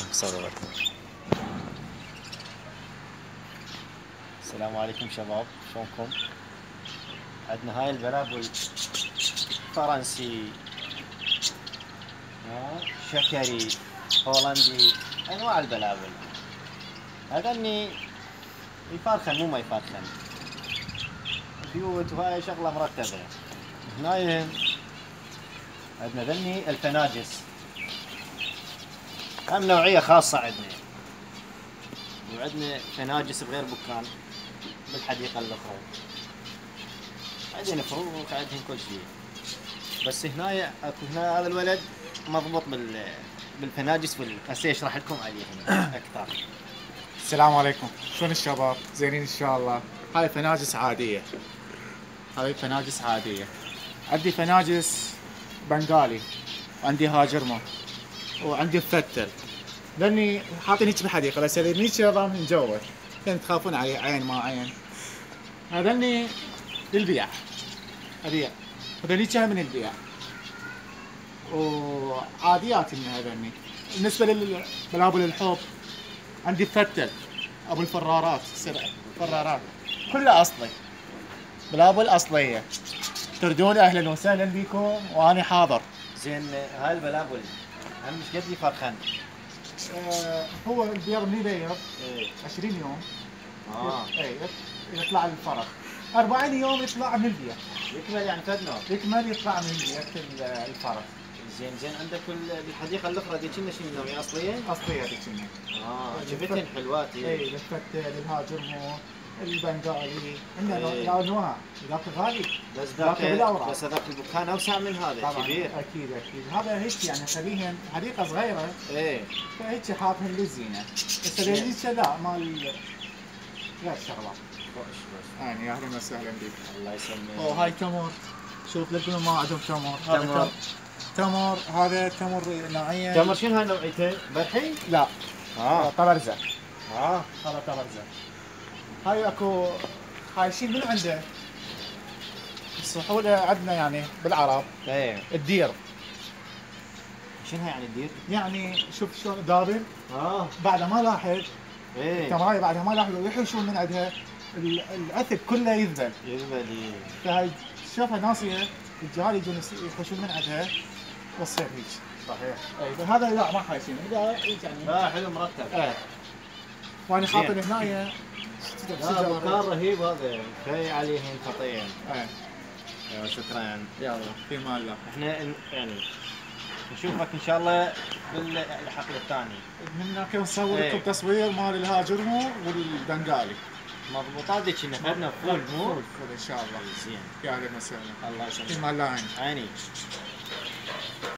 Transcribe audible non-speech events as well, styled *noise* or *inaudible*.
السلام عليكم. شباب. شلونكم؟ عندنا هاي البلابل فرنسي. شكري. هولندي. أنواع البلابل هذني يفارخن مو ما يفارخن بيوت وهاي شغلة مرتبة. هنا عندنا ذني الفناجس. هم نوعية خاصة عندنا. وعندنا فناجس بغير بكان بالحديقة الاخرى عندنا فروخ عندهم كل شيء. بس هنا أكو هنا هذا الولد مضبوط بال بالفناجس وال هسه يشرح لكم عليهم *coughs* أكثر. السلام عليكم. شلون الشباب؟ زينين إن شاء الله. هاي فناجس عادية. هاي فناجس عادية. عندي فناجس بنغالي. وعندي هاجرمة. وعندي فتل لأني حاطين هيك بالحديقه بس اللي هيك نظام من جوا. كان تخافون عليه عين ما عين. هذني للبيع ابيع هذوليك من البيع. وعاديات من هذني بالنسبة للبلابل الحب عندي فتل أبو الفرارات سبع فرارات. كلها أصلي. بلابل اصليه تردون أهلا وسهلا بكم وأنا حاضر. زين هاي البلابل هم مش قد يفرخن آه هو البيض من يبيض إيه. 20 يوم. آه. اي يطلع الفرخ. 40 يوم يطلع من البيض يكمل يعني فد نوع يكمل يطلع من البيض الفرخ. زين زين. عندك ال- بالحديقه الأخرى دي كنا شنو؟ نوعيه أصلية؟ أصلية هذيك آه شفتن حلوات اي هي. الفتل الهاجرمو البنغالي عندنا. انواع ذاك غالي بس ذاك بالأوراق. بس هذاك البكان اوسع من هذا طبعا كبير أكيد أكيد هذا هيك يعني خليهم حديقه صغيره إيه فهيك حاطهم للزينه بس هيك لا مال غير بس. يعني أهلا وسهلا بك الله يسلمك اوه هاي تمر شوف لكم ما عندهم تمر تمر. تم- تمر هذا تمر نوعيه تمر شنو هاي نوعيته؟ برحي؟ لا آه طبرزة آه هذا طبرزة هاي اكو هاي شيء من عنده. الصحولة عندنا يعني بالعرب. إيه. الدير. شنو يعني الدير؟ يعني شوف شلون دابل آه. بعد ما لاحظ إيه. التمراية بعد ما لاحظوا يحوشون من عندها ال- العثب كله يذبل. يذبل فهاي تشوفها ناصية الجهال يجون يحوشون من عندها. والصيف هيك. صحيح. اي هذا لا ما حايشين. اذا هيك يعني. لا حلو مرتب. إيه. وأنا زين. حاطن هنا لا بكان رهيب هذا. في عليهم خطين إيه. شكرا. يلا. في مال الله إحنا يعني نشوفك إن شاء الله بالحقل الثاني. هناك نصور. لكم تصوير مال الهاجرمو والبنغالي؟ مضبوطات ذيك اللي اخذنا فول مو؟ فول فول إن شاء الله. زين. يا أهلا وسهلا الله في يسلمك مال الله عين عيني.